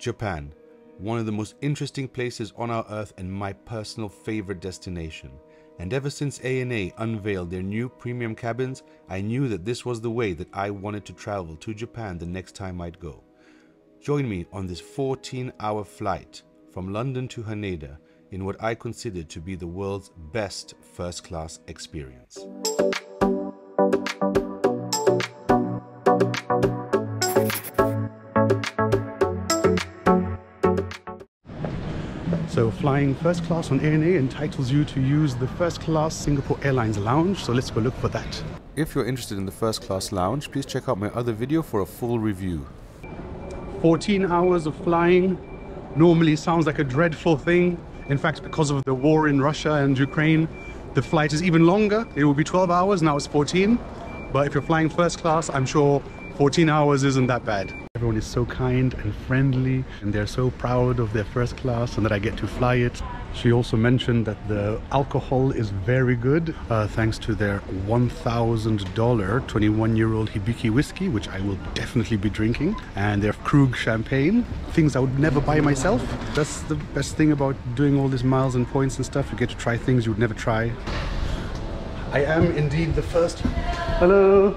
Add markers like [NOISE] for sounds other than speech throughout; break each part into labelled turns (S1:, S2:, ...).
S1: Japan, one of the most interesting places on our earth and my personal favorite destination. And ever since ANA unveiled their new premium cabins, I knew that this was the way that I wanted to travel to Japan the next time I'd go. Join me on this 14 hour flight from London to Haneda in what I consider to be the world's best first class experience.
S2: So flying first class on ANA entitles you to use the first class Singapore Airlines lounge. So let's go look for that.
S1: If you're interested in the first class lounge, please check out my other video for a full review.
S2: 14 hours of flying normally sounds like a dreadful thing. In fact, because of the war in Russia and Ukraine, the flight is even longer. It will be 12 hours, now it's 14. But if you're flying first class, I'm sure 14 hours isn't that bad. Everyone is so kind and friendly, and they're so proud of their first class and that I get to fly it. She also mentioned that the alcohol is very good, uh, thanks to their $1,000 21 year old Hibiki whiskey, which I will definitely be drinking, and their Krug champagne, things I would never buy myself. That's the best thing about doing all these miles and points and stuff. You get to try things you would never try. I am indeed the first. Hello.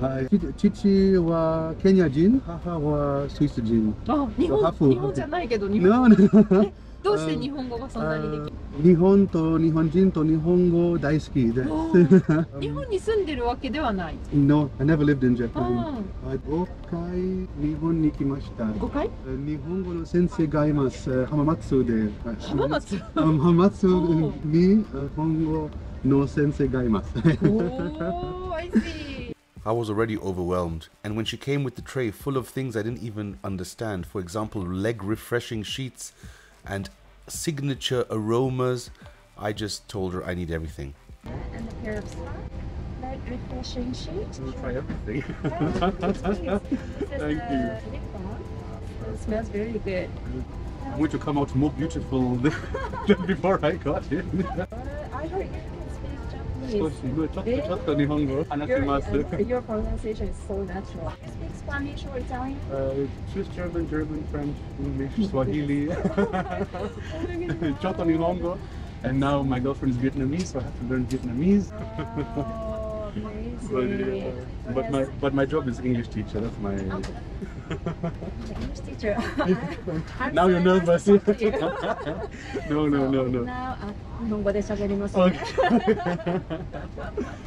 S2: はい。ち父はケニア人、母はスイス人。
S3: あ、日本日本じゃないけど日本。
S2: なな
S3: どうして日本語がそんなにできる？
S2: 日本と日本人と日本語大好きです。[LAUGHS]
S3: 日本に住んでるわけではない。
S2: no, I never lived in
S3: う
S2: Japan.
S3: ん。
S2: はい。5回日本に来ました。
S3: 五回？
S2: 日本語の先生がいます。えー浜松で。はい
S3: 浜松？
S2: 浜松にえー本語の先生がいます。
S3: おー、I see.
S1: I was already overwhelmed, and when she came with the tray full of things I didn't even understand, for example, leg refreshing sheets and signature aromas, I just told her I need everything.
S3: And a pair of socks. Light refreshing sheets.
S2: try everything. [LAUGHS]
S3: This
S2: Thank you.
S3: Uh, lip. It smells very good.
S2: I'm going to come out more beautiful than [LAUGHS] before I got here. [LAUGHS]
S3: Your pronunciation is so natural. You speak Spanish or Italian?
S2: Uh, Swiss German, German, French, English, [LAUGHS] Swahili, [LAUGHS] Chotoni longo, And now my girlfriend is Vietnamese, so I have to learn Vietnamese. [LAUGHS]
S3: Yeah.
S2: But my but my job is English teacher. That's my. Okay.
S3: English teacher. [LAUGHS]
S2: now you're nervous.
S3: You. [LAUGHS]
S2: no, no, no, no.
S3: Now, uh,
S2: okay.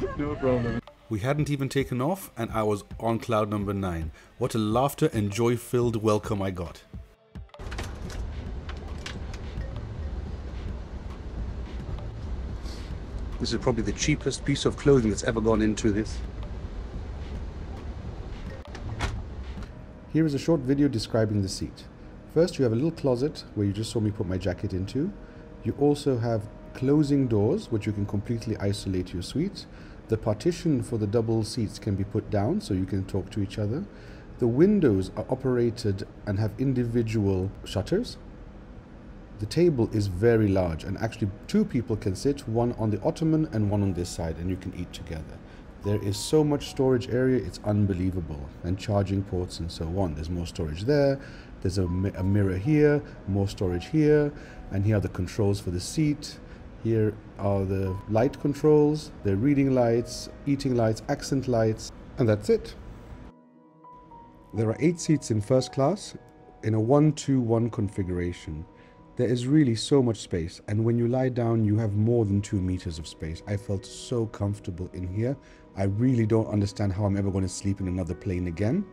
S2: [LAUGHS] no problem.
S1: We hadn't even taken off, and I was on cloud number nine. What a laughter and joy filled welcome I got.
S2: This is probably the cheapest piece of clothing that's ever gone into this.
S1: Here is a short video describing the seat. First, you have a little closet where you just saw me put my jacket into. You also have closing doors, which you can completely isolate your suite. The partition for the double seats can be put down so you can talk to each other. The windows are operated and have individual shutters. The table is very large, and actually, two people can sit one on the ottoman and one on this side, and you can eat together. There is so much storage area, it's unbelievable. And charging ports and so on. There's more storage there. There's a, mi- a mirror here, more storage here. And here are the controls for the seat. Here are the light controls, the reading lights, eating lights, accent lights, and that's it. There are eight seats in first class in a 1 2 1 configuration. There is really so much space, and when you lie down, you have more than two meters of space. I felt so comfortable in here. I really don't understand how I'm ever going to sleep in another plane again.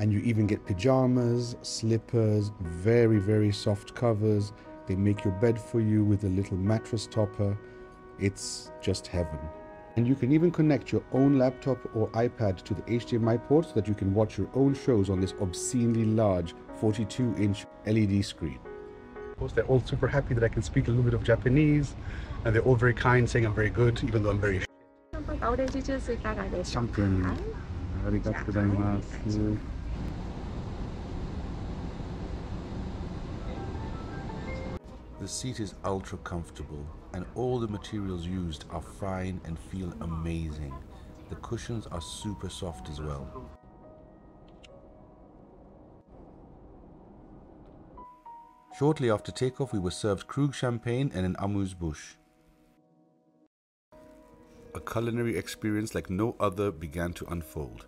S1: And you even get pajamas, slippers, very, very soft covers. They make your bed for you with a little mattress topper. It's just heaven.
S2: And you can even connect your own laptop or iPad to the HDMI port so that you can watch your own shows on this obscenely large 42 inch LED screen
S4: Of course, they're all super happy that I can speak a little bit of Japanese, and they're all very kind, saying I'm very good, even though I'm very
S5: オレンジジュースいかがでしょうか。
S4: シャンプー
S5: はい
S4: ありがとうございます。
S2: The seat is ultra comfortable and all the materials used are fine and feel amazing. The cushions are super soft as well. Shortly after takeoff, we were served Krug champagne and an amuse bouche. A culinary experience like no other began to unfold.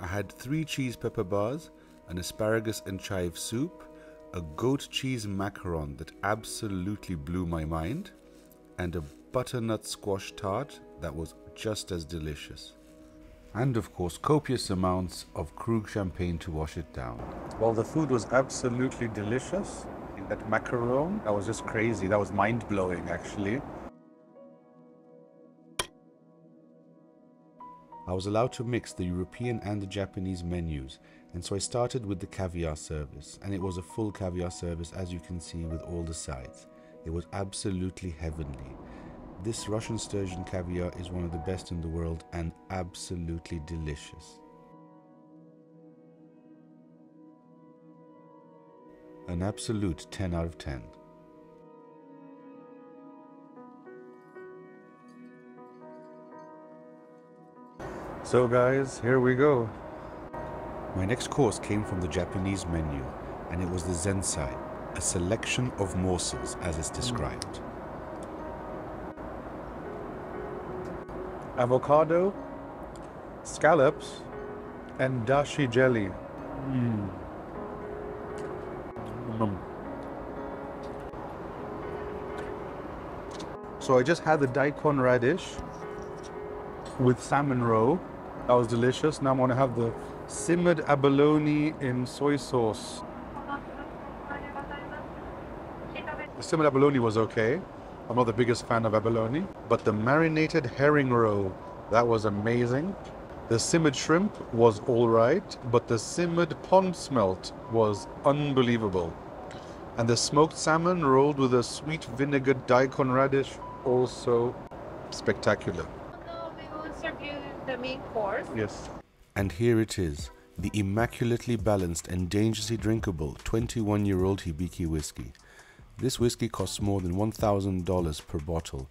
S2: I had three cheese pepper bars, an asparagus and chive soup, a goat cheese macaron that absolutely blew my mind, and a butternut squash tart that was just as delicious. And of course, copious amounts of Krug champagne to wash it down.
S4: Well, the food was absolutely delicious. That macaron, that was just crazy. That was mind blowing, actually.
S2: I was allowed to mix the European and the Japanese menus, and so I started with the caviar service, and it was a full caviar service as you can see with all the sides. It was absolutely heavenly. This Russian sturgeon caviar is one of the best in the world and absolutely delicious. An absolute 10 out of 10.
S4: So, guys, here we go.
S2: My next course came from the Japanese menu, and it was the zensai, a selection of morsels as it's described.
S4: Avocado, scallops, and dashi jelly. Mm. So I just had the daikon radish with salmon roe. That was delicious. Now I'm gonna have the simmered abalone in soy sauce. The simmered abalone was okay. I'm not the biggest fan of abalone, but the marinated herring roe, that was amazing. The simmered shrimp was all right, but the simmered pond smelt was unbelievable. And the smoked salmon rolled with a sweet vinegar daikon radish, also spectacular.
S3: We will serve you the main course.
S4: Yes.
S2: And here it is, the immaculately balanced and dangerously drinkable 21 year old Hibiki whiskey. This whiskey costs more than $1,000 per bottle,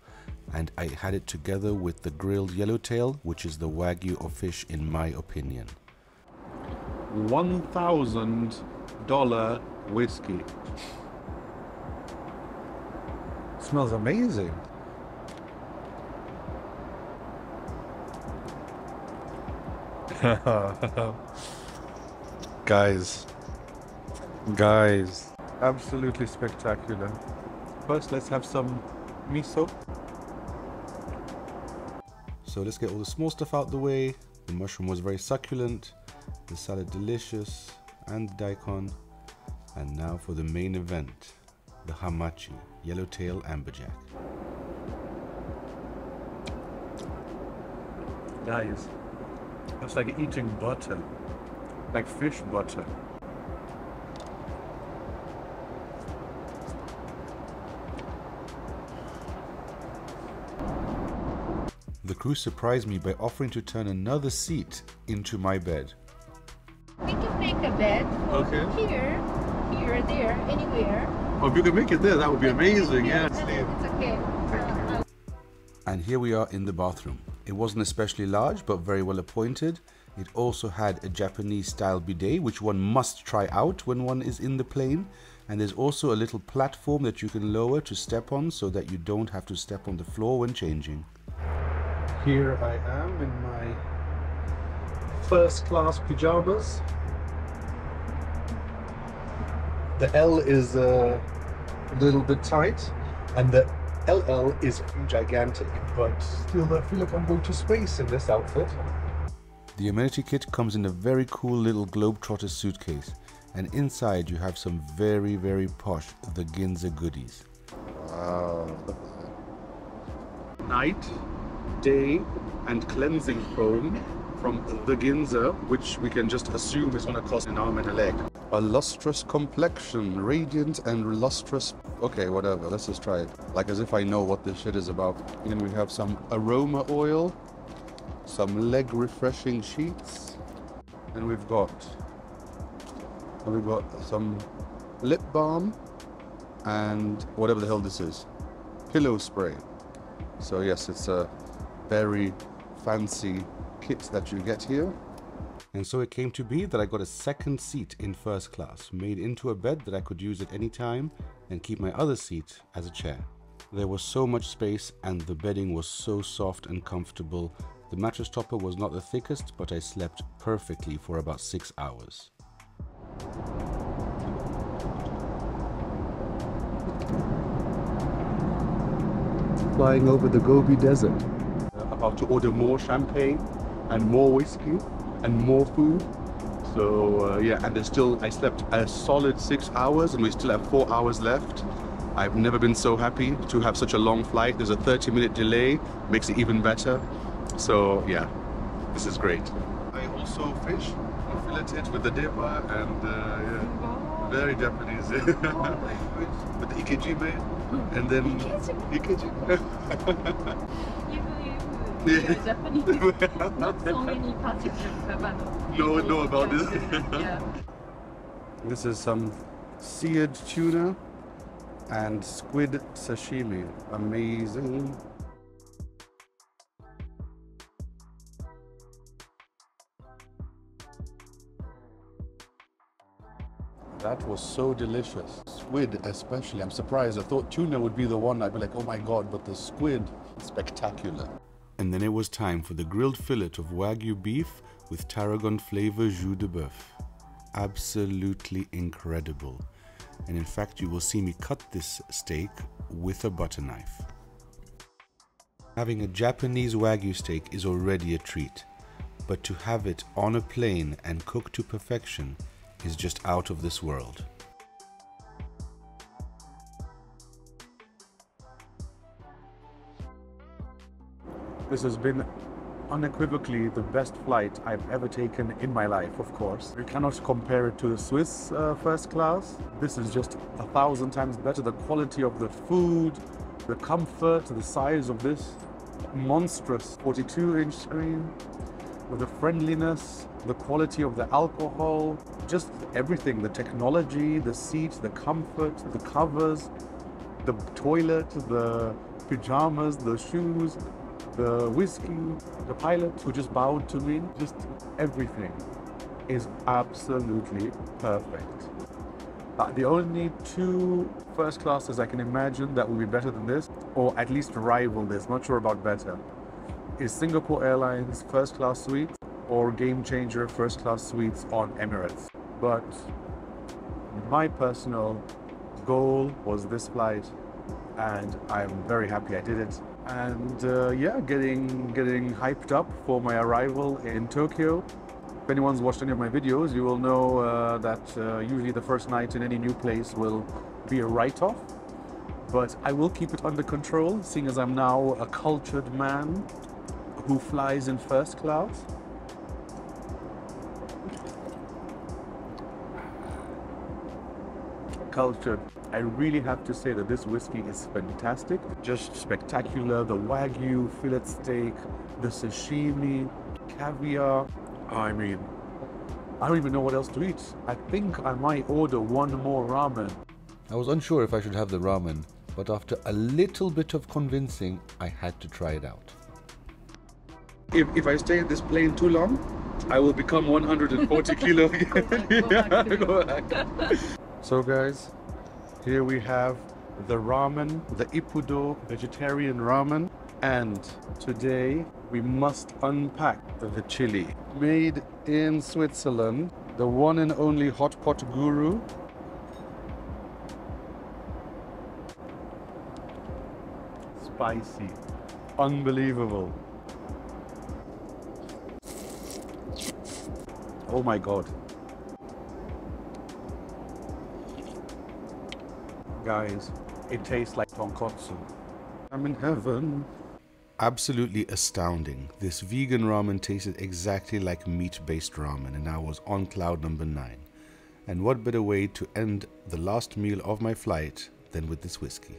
S2: and I had it together with the grilled yellowtail, which is the wagyu of fish in my opinion.
S4: $1,000 whiskey. Smells amazing. [LAUGHS] guys, guys, absolutely spectacular. First, let's have some miso.
S2: So let's get all the small stuff out the way. The mushroom was very succulent, the salad delicious, and the daikon. And now for the main event, the hamachi, yellowtail amberjack.
S4: Guys, it's like eating butter, like fish butter.
S2: Crew surprised me by offering to turn another seat into my bed.
S3: We can make a bed
S4: Okay.
S3: here, here, there, anywhere.
S4: Oh, if you can make it there, that would be amazing.
S3: Yeah, It's okay. Uh,
S2: And here we are in the bathroom. It wasn't especially large, but very well appointed. It also had a Japanese style bidet, which one must try out when one is in the plane. And there's also a little platform that you can lower to step on so that you don't have to step on the floor when changing.
S4: Here I am in my first class pajamas. The L is uh, a little bit tight, and the LL is gigantic, but still I feel like I'm going to space in this outfit.
S2: The amenity kit comes in a very cool little Globetrotter suitcase. And inside you have some very, very posh The Ginza goodies. Wow.
S4: Night, day,
S2: and cleansing foam from the Ginza, which we can just assume is going to cost an arm and a leg. A lustrous complexion, radiant and lustrous. Okay, whatever. Let's just try it. Like as if I know what this shit is about. And we have some aroma oil, some leg refreshing sheets, and we've got and we've got some lip balm and whatever the hell this is, pillow spray. So yes, it's a very fancy kit that you get here. And so it came to be that I got a second seat in first class, made into a bed that I could use at any time and keep my other seat as a chair. There was so much space and the bedding was so soft and comfortable. The mattress topper was not the thickest, but I slept perfectly for about six hours. Flying over the Gobi Desert. About to order more champagne and more whiskey and more food. So uh, yeah, and there's still, I slept a solid six hours and we still have four hours left. I've never been so happy to have such a long flight. There's a 30 minute delay, makes it even better. So yeah, this is great. I also fish, filleted with the dipper and uh, yeah, very Japanese. [LAUGHS] with the ikejime and then ikejime. [LAUGHS]
S3: You believe you're Japanese? Not so many participants have
S2: know, know about this.
S3: yeah.
S2: This is some seared tuna and squid sashimi. Amazing. That was so delicious. Squid, especially. I'm surprised. I thought tuna would be the one. I'd be like, oh my god, but the squid, spectacular. And then it was time for the grilled fillet of Wagyu beef with tarragon flavor jus de boeuf. Absolutely incredible. And in fact, you will see me cut this steak with a butter knife. Having a Japanese Wagyu steak is already a treat, but to have it on a plane and cooked to perfection is just out of this world. This has been unequivocally the best flight I've ever taken in my life, of course. You cannot compare it to the Swiss uh, first class. This is just a thousand times better. The quality of the food, the comfort, the size of this monstrous 42 inch screen, with the friendliness, the quality of the alcohol, just everything the technology, the seat, the comfort, the covers, the toilet, the pajamas, the shoes, the whiskey, the pilot who just bowed to me, just everything is absolutely perfect. Uh, the only two first classes I can imagine that will be better than this, or at least rival this, not sure about better, is Singapore Airlines first class suites or Game Changer first class suites on Emirates. But my personal goal was this flight, and I'm very happy I did it and uh, yeah, getting getting hyped up for my arrival in Tokyo. If anyone's watched any of my videos, you will know uh, that uh, usually the first night in any new place will be a write-off. But I will keep it under control, seeing as I'm now a cultured man who flies in first class. Cultured. I really have to say that this whiskey is fantastic, just spectacular. The Wagyu fillet steak, the sashimi, caviar. I mean, I don't even know what else to eat. I think I might order one more ramen.
S1: I was unsure if I should have the ramen, but after a little bit of convincing, I had to try it out.
S2: If, if I stay at this plane too long, I will become 140 kilo [LAUGHS] again.
S3: back to [LAUGHS]
S2: Go back. So guys, here we have the ramen, the Ippudo vegetarian ramen. And today we must unpack the chili. Made in Switzerland, the one and only hot pot guru. Spicy. Unbelievable. Oh my god. Guys, it tastes like tonkotsu. I'm in heaven.
S1: Absolutely astounding. This vegan ramen tasted exactly like meat based ramen, and I was on cloud number nine. And what better way to end the last meal of my flight than with this whiskey?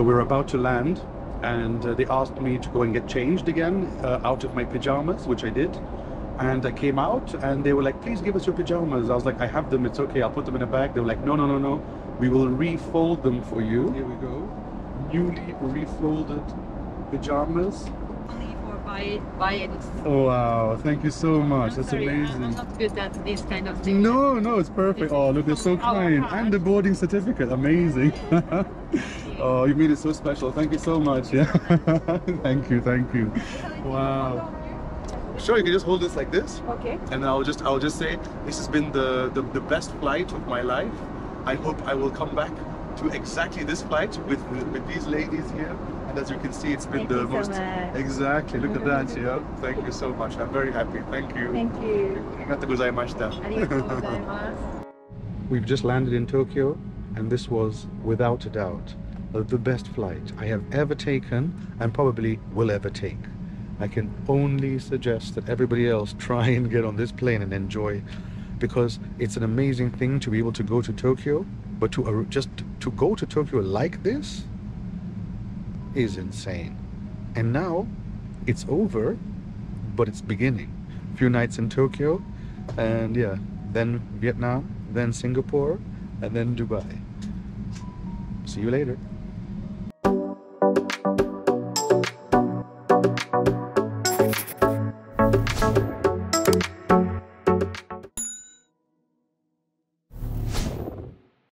S2: So we're about to land, and uh, they asked me to go and get changed again uh, out of my pajamas, which I did. And I came out, and they were like, "Please give us your pajamas." I was like, "I have them. It's okay. I'll put them in a bag." They were like, "No, no, no, no. We will refold them for you." Here we go. Newly refolded pajamas.
S3: Only for buy buy it.
S2: Oh wow! Thank you so much.
S3: I'm
S2: That's
S3: sorry, I'm
S2: amazing.
S3: not good at this kind of thing.
S2: No, no, it's perfect. Oh, look, they're so kind.
S3: card.
S2: And the boarding certificate, amazing. [LAUGHS] Oh, you made it so special. Thank you so much. Yeah. [LAUGHS] thank you. Thank you. Wow. Sure, you can just hold this like this.
S3: Okay.
S2: And I'll just I'll just say this has been the, the, the best flight of my life. I hope I will come back to exactly this flight with with these ladies here. And as you can see, it's been
S3: Thank
S2: the most
S3: so
S2: exactly. Look at that, yeah. [LAUGHS] Thank you so much. I'm very happy. Thank you.
S3: Thank you. [LAUGHS]
S2: We've just landed in Tokyo, and this was without a doubt uh, the best flight I have ever taken and probably will ever take. I can only suggest that everybody else [LAUGHS] try and get on this plane and enjoy because it's an amazing thing to be able to go to Tokyo, but to uh, just to go to Tokyo like this is insane. And now it's over, but it's beginning. A few nights in Tokyo, and yeah, then Vietnam, then Singapore, and then Dubai. See you later.